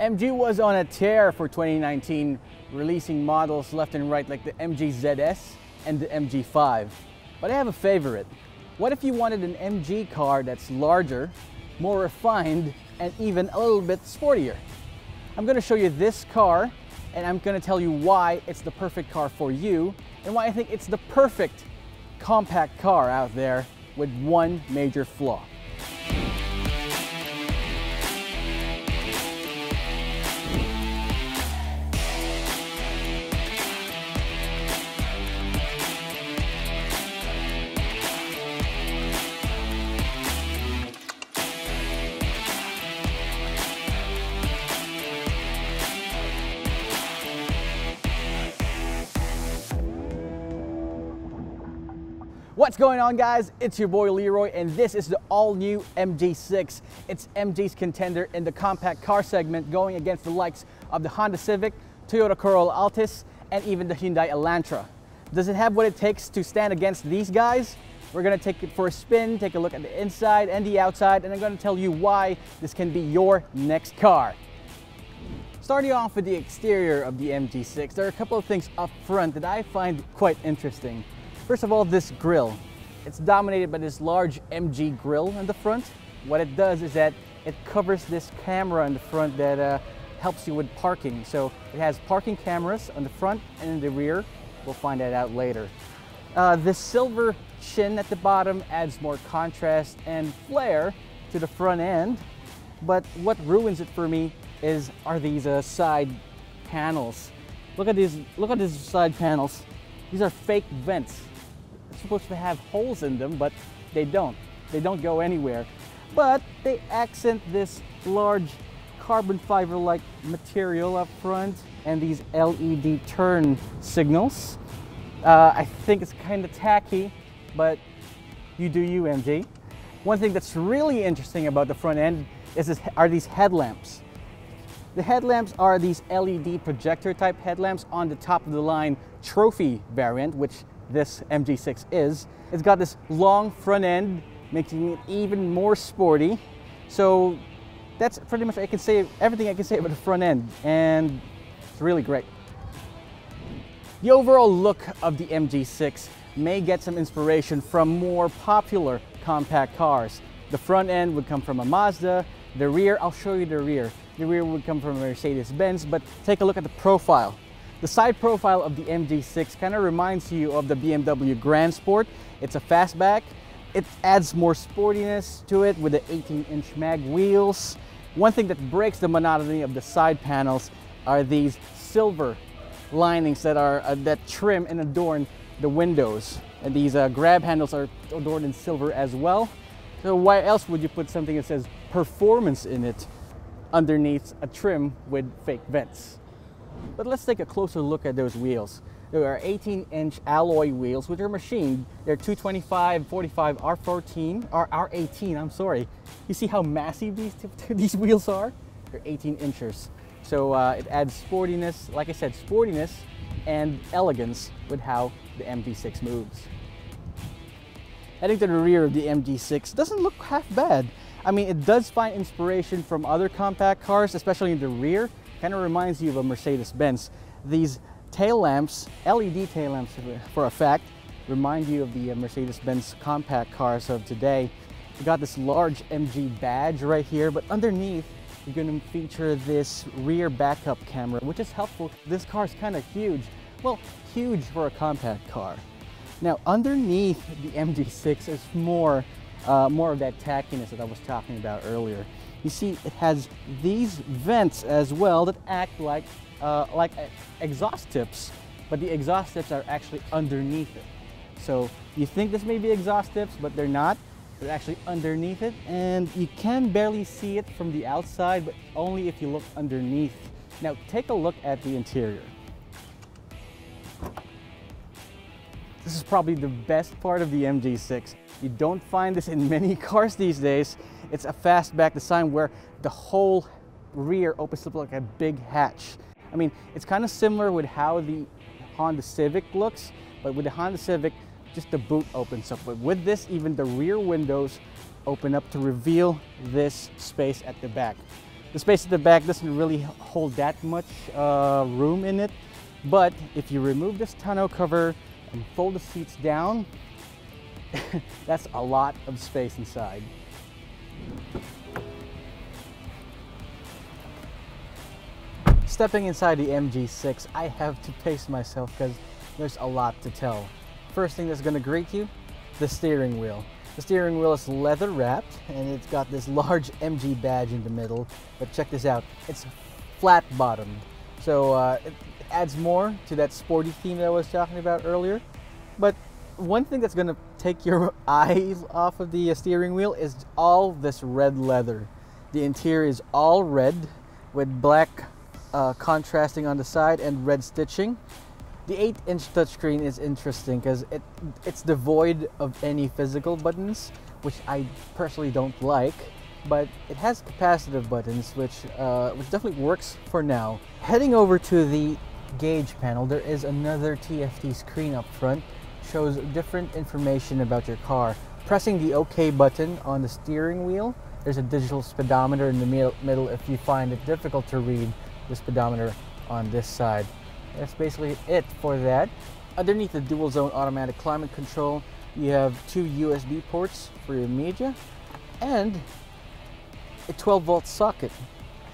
MG was on a tear for 2019, releasing models left and right like the MG ZS and the MG5. But I have a favorite. What if you wanted an MG car that's larger, more refined, and even a little bit sportier? I'm gonna show you this car and I'm gonna tell you why it's the perfect car for you and why I think it's the perfect compact car out there with one major flaw. What's going on guys? It's your boy Leroy and this is the all new MG6. It's MG's contender in the compact car segment going against the likes of the Honda Civic, Toyota Corolla Altis, and even the Hyundai Elantra. Does it have what it takes to stand against these guys? We're gonna take it for a spin, take a look at the inside and the outside, and I'm gonna tell you why this can be your next car. Starting off with the exterior of the MG6, there are a couple of things up front that I find quite interesting. First of all, this grill. It's dominated by this large MG grill in the front. What it does is that it covers this camera in the front that uh, helps you with parking. So it has parking cameras on the front and in the rear. We'll find that out later. Uh, the silver chin at the bottom adds more contrast and flair to the front end. But what ruins it for me is are these uh, side panels. Look at these, look at these side panels. These are fake vents supposed to have holes in them, but they don't. They don't go anywhere. But they accent this large carbon fiber-like material up front and these LED turn signals. Uh, I think it's kind of tacky, but you do you, MG. One thing that's really interesting about the front end is this, are these headlamps. The headlamps are these LED projector type headlamps on the top of the line trophy variant, which this MG6 is. It's got this long front end, making it even more sporty. So that's pretty much I can say everything I can say about the front end, and it's really great. The overall look of the MG6 may get some inspiration from more popular compact cars. The front end would come from a Mazda, the rear, I'll show you the rear. The rear would come from a Mercedes-Benz, but take a look at the profile. The side profile of the MG6 kind of reminds you of the BMW Grand Sport. It's a fastback. It adds more sportiness to it with the 18-inch mag wheels. One thing that breaks the monotony of the side panels are these silver linings that are uh, that trim and adorn the windows. And these uh, grab handles are adorned in silver as well. So why else would you put something that says performance in it underneath a trim with fake vents? But let's take a closer look at those wheels. There are 18 inch alloy wheels which are machined. They're 225, 45, R14, or R18, I'm sorry. You see how massive these, these wheels are? They're 18 inches. So uh, it adds sportiness, like I said, sportiness and elegance with how the MG6 moves. Heading to the rear of the MG6 doesn't look half bad. I mean, it does find inspiration from other compact cars, especially in the rear, Kind of reminds you of a Mercedes-Benz. These tail lamps, LED tail lamps for a fact, remind you of the uh, Mercedes-Benz compact cars of today. We got this large MG badge right here, but underneath you're going to feature this rear backup camera, which is helpful. This car is kind of huge. Well, huge for a compact car. Now, underneath the MG6 is more, uh, more of that tackiness that I was talking about earlier you see it has these vents as well that act like, uh, like exhaust tips, but the exhaust tips are actually underneath it. So you think this may be exhaust tips, but they're not. They're actually underneath it, and you can barely see it from the outside, but only if you look underneath. Now take a look at the interior. This is probably the best part of the MG6. You don't find this in many cars these days. It's a fastback design where the whole rear opens up like a big hatch. I mean, it's kind of similar with how the Honda Civic looks, but with the Honda Civic, just the boot opens up. But with this, even the rear windows open up to reveal this space at the back. The space at the back doesn't really hold that much uh, room in it, but if you remove this tonneau cover and fold the seats down, that's a lot of space inside. Stepping inside the MG6, I have to pace myself because there's a lot to tell. First thing that's going to greet you, the steering wheel. The steering wheel is leather wrapped and it's got this large MG badge in the middle. But check this out, it's flat bottomed. So uh, it adds more to that sporty theme that I was talking about earlier. But one thing that's gonna take your eyes off of the uh, steering wheel is all this red leather. The interior is all red with black uh, contrasting on the side and red stitching. The 8-inch touchscreen is interesting because it it's devoid of any physical buttons, which I personally don't like, but it has capacitive buttons, which uh, which definitely works for now. Heading over to the gauge panel, there is another TFT screen up front, shows different information about your car. Pressing the OK button on the steering wheel, there's a digital speedometer in the middle if you find it difficult to read the speedometer on this side. That's basically it for that. Underneath the dual zone automatic climate control, you have two USB ports for your media and a 12 volt socket.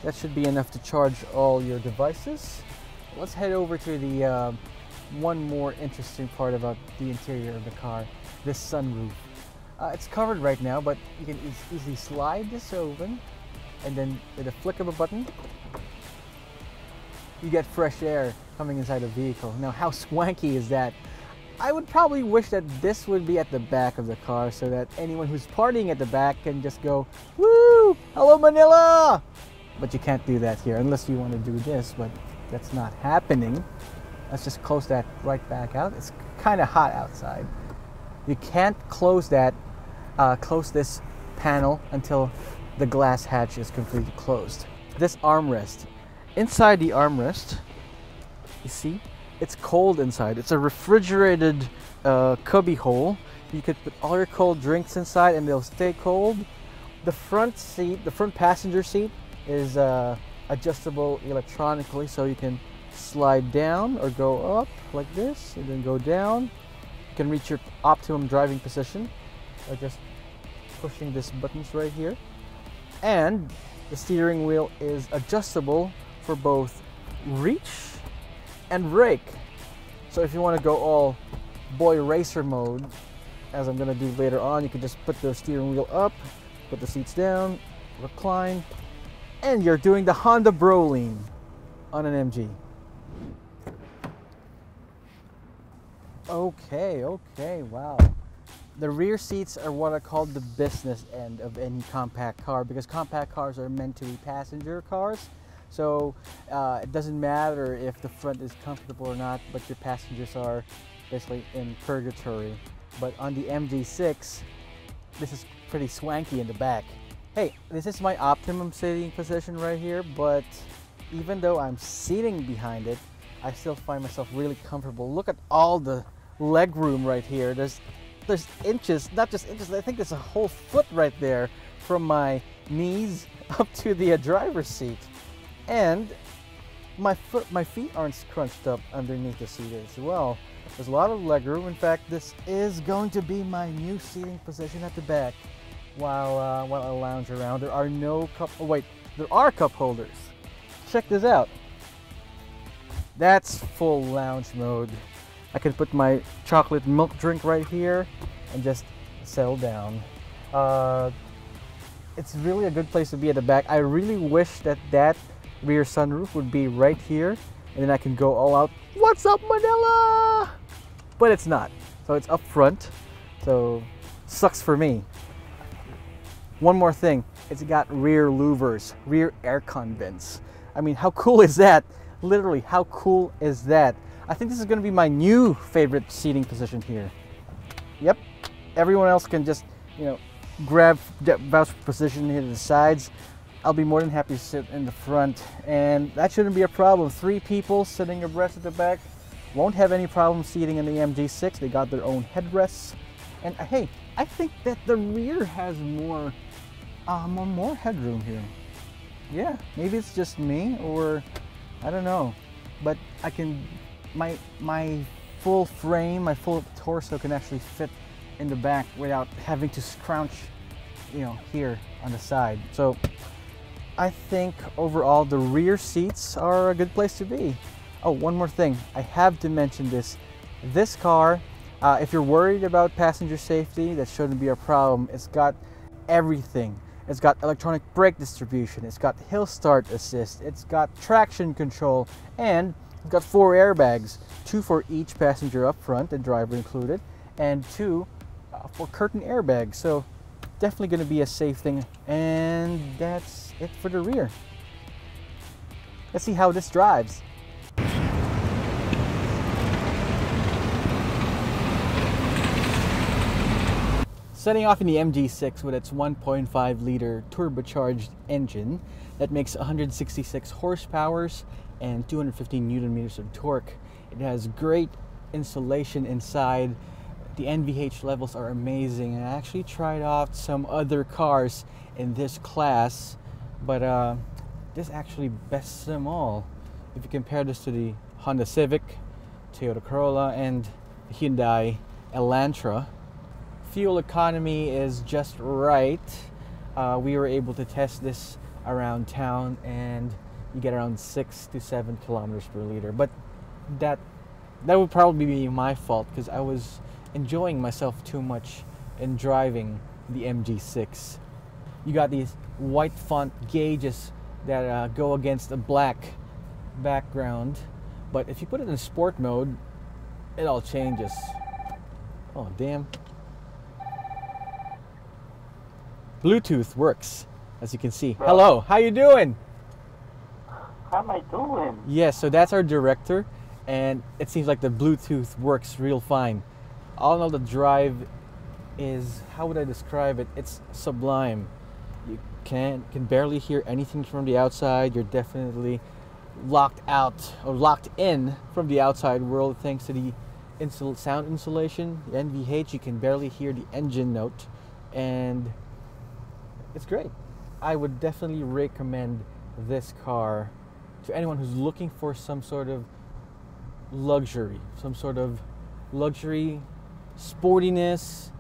That should be enough to charge all your devices. Let's head over to the uh, one more interesting part about the interior of the car, this sunroof. Uh, it's covered right now, but you can e easily slide this open and then with a flick of a button, you get fresh air coming inside a vehicle. Now, how swanky is that? I would probably wish that this would be at the back of the car so that anyone who's partying at the back can just go, woo, hello Manila! But you can't do that here unless you want to do this, but that's not happening. Let's just close that right back out. It's kind of hot outside. You can't close that, uh, close this panel until the glass hatch is completely closed. This armrest, inside the armrest, you see? It's cold inside. It's a refrigerated uh, cubby hole. You could put all your cold drinks inside and they'll stay cold. The front seat, the front passenger seat is uh, adjustable electronically so you can slide down or go up like this and then go down. You can reach your optimum driving position by just pushing these buttons right here. And the steering wheel is adjustable for both reach and rake. So if you want to go all boy racer mode, as I'm going to do later on, you can just put the steering wheel up, put the seats down, recline, and you're doing the Honda Broline on an MG. Okay, okay, wow. The rear seats are what I call the business end of any compact car because compact cars are meant to be passenger cars so uh, it doesn't matter if the front is comfortable or not, but your passengers are basically in purgatory. But on the MG6, this is pretty swanky in the back. Hey, this is my optimum sitting position right here, but even though I'm sitting behind it, I still find myself really comfortable. Look at all the leg room right here. There's there's inches, not just inches, I think there's a whole foot right there from my knees up to the uh, driver's seat and my foot, my feet aren't scrunched up underneath the seat as well. There's a lot of leg room. In fact, this is going to be my new seating position at the back while uh, while I lounge around. There are no cup. Oh wait, there are cup holders. Check this out. That's full lounge mode. I can put my chocolate milk drink right here and just settle down. Uh, it's really a good place to be at the back. I really wish that that rear sunroof would be right here and then I can go all out, what's up Manila? But it's not. So it's up front. So sucks for me. One more thing, it's got rear louvers, rear aircon vents. I mean, how cool is that? Literally, how cool is that? I think this is gonna be my new favorite seating position here. Yep, everyone else can just, you know, grab vouch position here to the sides. I'll be more than happy to sit in the front and that shouldn't be a problem. Three people sitting abreast at the back won't have any problem seating in the MG6. They got their own headrests. And uh, hey, I think that the rear has more, uh, more, more headroom here. yeah, maybe it's just me or I don't know, but I can, my, my full frame, my full torso can actually fit in the back without having to scrunch, you know, here on the side. So I think overall the rear seats are a good place to be. Oh, one more thing. I have to mention this. This car, uh, if you're worried about passenger safety, that shouldn't be a problem. It's got everything. It's got electronic brake distribution. It's got hill start assist. It's got traction control and it's got four airbags, two for each passenger up front, the driver included, and two uh, for curtain airbags. So definitely going to be a safe thing. And that's it for the rear. Let's see how this drives. Setting off in the MG6 with its 1.5 liter turbocharged engine that makes 166 horsepower and 215 newton meters of torque. It has great insulation inside. The NVH levels are amazing. and I actually tried out some other cars in this class, but uh, this actually bests them all. If you compare this to the Honda Civic, Toyota Corolla, and Hyundai Elantra, fuel economy is just right. Uh, we were able to test this around town and you get around six to seven kilometers per liter. But that that would probably be my fault because I was enjoying myself too much in driving the MG6. You got these white font gauges that uh, go against a black background, but if you put it in sport mode, it all changes. Oh damn. Bluetooth works, as you can see. Hello, how you doing? How am I doing? Yes, so that's our director, and it seems like the Bluetooth works real fine. All in all, the drive is how would I describe it? It's sublime. You can can barely hear anything from the outside. You're definitely locked out or locked in from the outside world thanks to the insul- sound insulation, the NVH. You can barely hear the engine note, and it's great. I would definitely recommend this car to anyone who's looking for some sort of luxury, some sort of luxury, sportiness,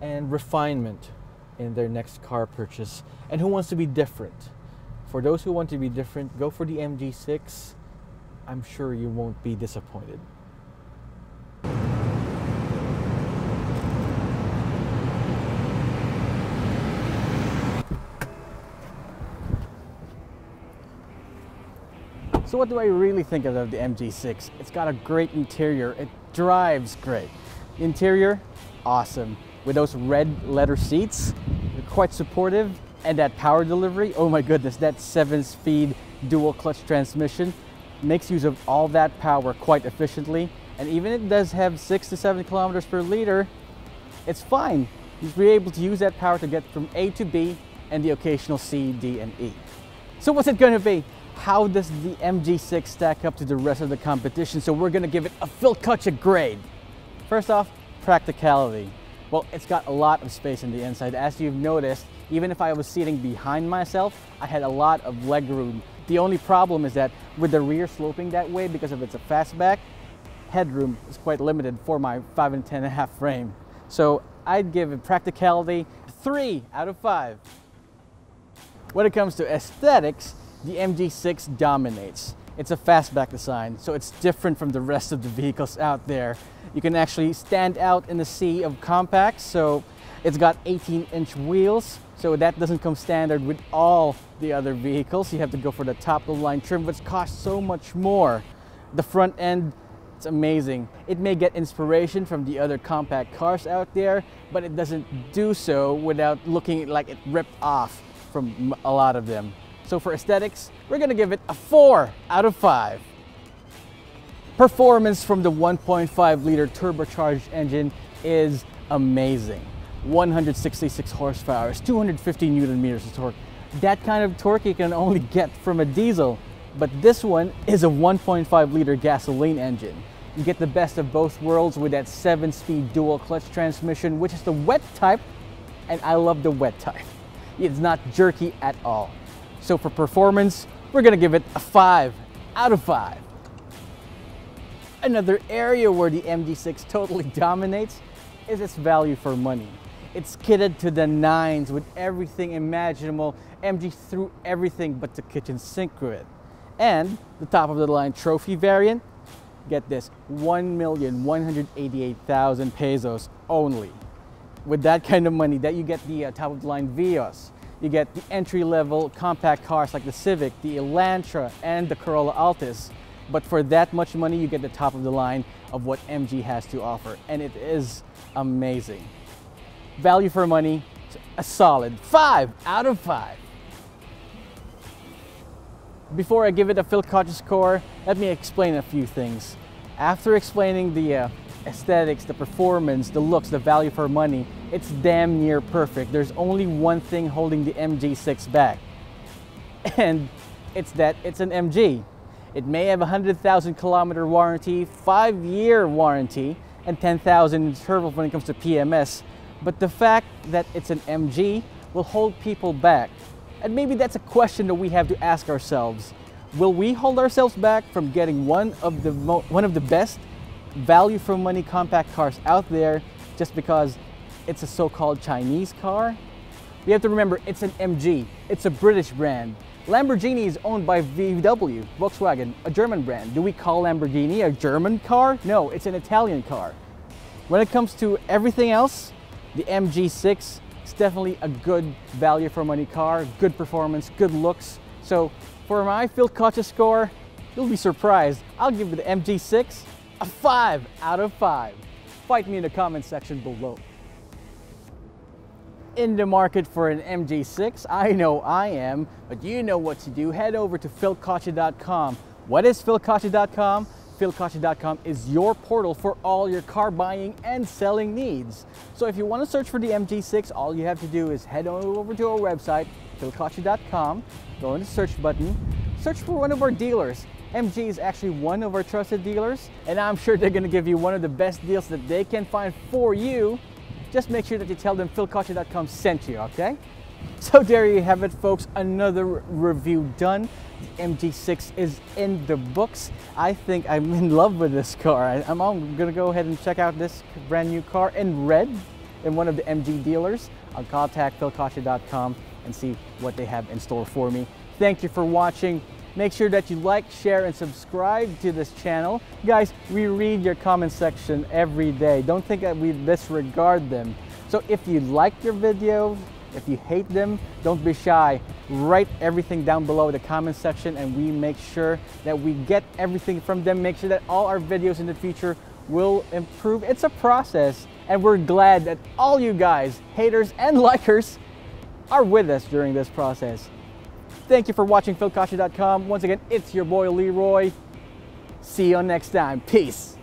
and refinement in their next car purchase, and who wants to be different. For those who want to be different, go for the MG6. I'm sure you won't be disappointed. So what do I really think of the MG6? It's got a great interior. It drives great. Interior, awesome. With those red leather seats, they're quite supportive. And that power delivery, oh my goodness, that seven speed dual clutch transmission makes use of all that power quite efficiently. And even it does have six to seven kilometers per liter, it's fine. You'll be able to use that power to get from A to B and the occasional C, D, and E. So what's it gonna be? how does the MG6 stack up to the rest of the competition? So we're gonna give it a Philkotse grade. First off, practicality. Well, it's got a lot of space in the inside. As you've noticed, even if I was sitting behind myself, I had a lot of leg room. The only problem is that with the rear sloping that way because of it's a fastback, headroom is quite limited for my five and ten and a half frame. So I'd give it practicality three out of five. When it comes to aesthetics, the MG6 dominates. It's a fastback design, so it's different from the rest of the vehicles out there. You can actually stand out in the sea of compacts, so it's got 18 inch wheels, so that doesn't come standard with all the other vehicles. You have to go for the top of the line trim, which costs so much more. The front end, it's amazing. It may get inspiration from the other compact cars out there, but it doesn't do so without looking like it ripped off from a lot of them. So for aesthetics, we're gonna give it a four out of five. Performance from the 1.5 liter turbocharged engine is amazing. 166 horsepower, 250 newton meters of torque. That kind of torque you can only get from a diesel, but this one is a 1.5 liter gasoline engine. You get the best of both worlds with that 7-speed dual clutch transmission, which is the wet type, and I love the wet type. It's not jerky at all. So for performance, we're gonna give it a five out of five. Another area where the MG6 totally dominates is its value for money. It's kitted to the nines with everything imaginable. MG threw everything but the kitchen sink with it. And the top of the line trophy variant, get this, 1,188,000 pesos only. With that kind of money, that you get the uh, top of the line Vios, you get the entry level compact cars like the Civic, the Elantra, and the Corolla Altis. But for that much money, you get the top of the line of what MG has to offer. And it is amazing. Value for money, a solid five out of five. Before I give it a Philkotse score, let me explain a few things. After explaining the uh, aesthetics, the performance, the looks, the value for money, it's damn near perfect. There's only one thing holding the MG6 back, and it's that it's an MG. It may have a 100,000 kilometer warranty, five year warranty, and 10,000 interval when it comes to PMS, but the fact that it's an MG will hold people back. And maybe that's a question that we have to ask ourselves. Will we hold ourselves back from getting one of the one of the best value for money compact cars out there just because it's a so-called Chinese car? We have to remember it's an MG. It's a British brand. Lamborghini is owned by VW, Volkswagen, a German brand. Do we call Lamborghini a German car? No, it's an Italian car. When it comes to everything else, the MG6 is definitely a good value for money car, good performance, good looks. So for my Philkotse score, you'll be surprised. I'll give you the MG6 a 5 out of 5. Fight me in the comment section below. In the market for an MG6? I know I am, but you know what to do. Head over to philkotse.com. What is philkotse.com? philkotse.com is your portal for all your car buying and selling needs. So if you want to search for the MG6, all you have to do is head over to our website, philkotse.com, go in the search button, search for one of our dealers. MG is actually one of our trusted dealers, and I'm sure they're going to give you one of the best deals that they can find for you. Just make sure that you tell them philkotse.com sent you, okay? So there you have it, folks. Another review done. The MG6 is in the books. I think I'm in love with this car. I, am gonna go ahead and check out this brand new car in red in one of the MG dealers. I'll contact philkotse.com and see what they have in store for me. Thank you for watching. Make sure that you like, share, and subscribe to this channel. Guys, we read your comment section every day. Don't think that we disregard them. So if you like your video, if you hate them, don't be shy. Write everything down below the comment section and we make sure that we get everything from them. Make sure that all our videos in the future will improve. It's a process and we're glad that all you guys, haters and likers, are with us during this process. Thank you for watching Philkotse.com. Once again, it's your boy Leroy. See you next time. Peace.